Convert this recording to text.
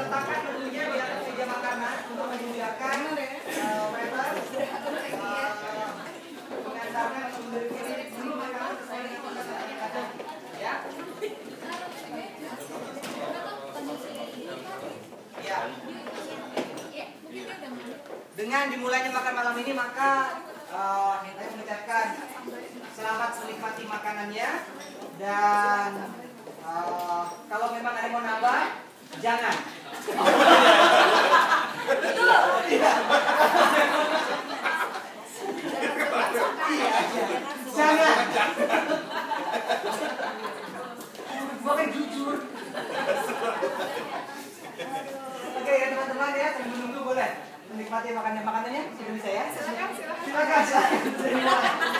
meletakkan menunya di atas meja makanan untuk menyediakan eh, uh, waiter uh, eh, mengantarkan atau memberikan menu makanan sesuai dengan pesanan ya. Ya. Dengan dimulainya makan malam ini maka uh, saya mengucapkan selamat menikmati makanannya dan uh, jangan. Bukan jujur. Oke ya teman-teman ya sambil menunggu boleh menikmati makannya makanannya sudah bisa ya. Silakan, silakan. Silakan. silakan.